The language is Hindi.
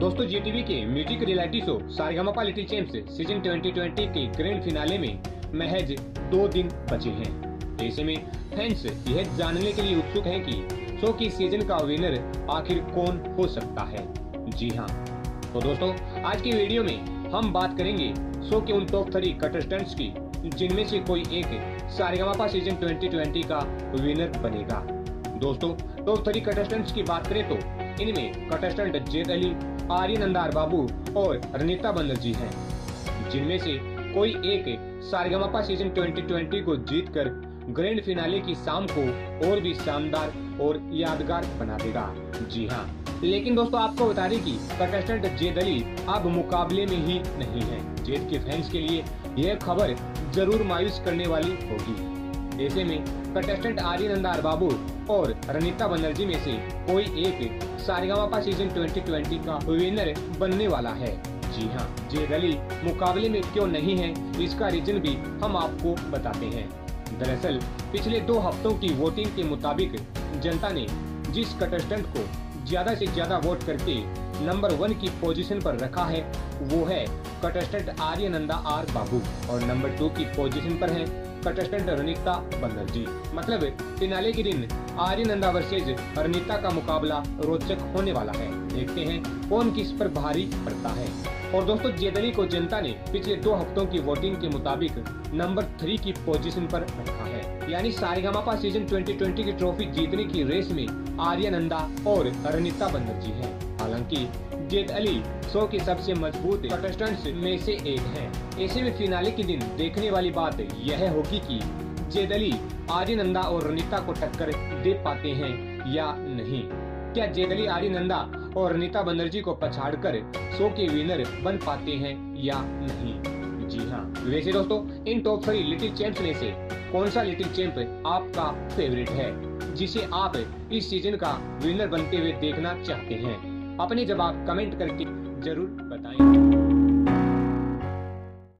दोस्तों जी टीवी के music reality show Saregamapa little champs season 2020 के ग्रैंड फिनाले में महज दो दिन बचे हैं। ऐसे में फैंस यह जानने के लिए उत्सुक हैं कि शो की सीज़न का विनर आखिर कौन हो सकता है? जी हाँ। तो दोस्तों, आज की वीडियो में हम बात करेंगे शो के उन टॉप थ्री कंटेस्टेंट्स की, जिनमें से कोई एक सारेगामापा सीज़न 2020 का विनर बनेगा। दोस्तों टॉप थ्री कंटेस्टेंट्स की बात करें तो इनमें कंटेस्टेंट जेद अली आर्यन अंदार बाबू और रनीता बनर्जी हैं। जिनमें से कोई एक सारेगामापा सीज़न 2020 को जीतकर ग्रैंड फिनाले की शाम को और भी शानदार और यादगार बना देगा। जी हाँ लेकिन दोस्तों, आपको बता दें कि कंटेस्टेंट जेद अली अब मुकाबले में ही नहीं है। जेद के फैंस के लिए यह खबर ज़रूर मायूस करने वाली होगी। ऐसे में कंटेस्टेंट आर्यन अंदार बाबू और रनीता बनर्जी में से कोई एक सारेगामापा सीज़न 2020 का विनर बनने वाला है। जी हाँ जेद अली मुकाबले में क्यों नहीं है, इसका रीजन भी हम आपको बताते हैं। दरअसल, पिछले दो हफ्तों की वोटिंग के मुताबिक जनता ने जिस कंटेस्टेंट को ज़्यादा से ज़्यादा वोट करके नंबर वन की पोजीशन पर रखा है, वो है कंटेस्टेंट आर्यनंदा आर बाबू। और नंबर टू की पोजीशन पर है कंटेस्टेंट रनिता बनर्जी मतलब फिनाले के दिन आर्यनंदा वर्सेज रनिता का मुकाबला रोचक होने वाला है। देखते हैं कौन किस पर भारी पड़ता है। और दोस्तों जेदली को जनता ने पिछले दो हफ्तों की वोटिंग के मुताबिक नंबर थ्री की पोजीशन पर रखा है। यानी सारेगामापा सीज़न 2020 की ट्रॉफी जीतने की रेस में आर्यनंदा और रनिता बनर्जी हैं। हालाँकि जेद अली शो के सबसे मज़बूत कंटेस्टेंट्स में से एक है। ऐसे में फिनाले के दिन देखने वाली बात यह होगी कि जेद अली आर्यनंदा और रनिता को टक्कर दे पाते हैं या नहीं। क्या जेद अली, आर्यनंदा और रनिता बनर्जी को पछाड़ कर शो के विनर बन पाते हैं या नहीं? जी हाँ। वैसे दोस्तों, इन टॉप थ्री लिटिल चैंप्स में से कौन सा लिटिल चैंप आपका फेवरेट है, जिसे आप इस सीज़न का विनर बनते हुए देखना चाहते हैं? अपने जवाब कमेंट करके ज़रूर बताएँ।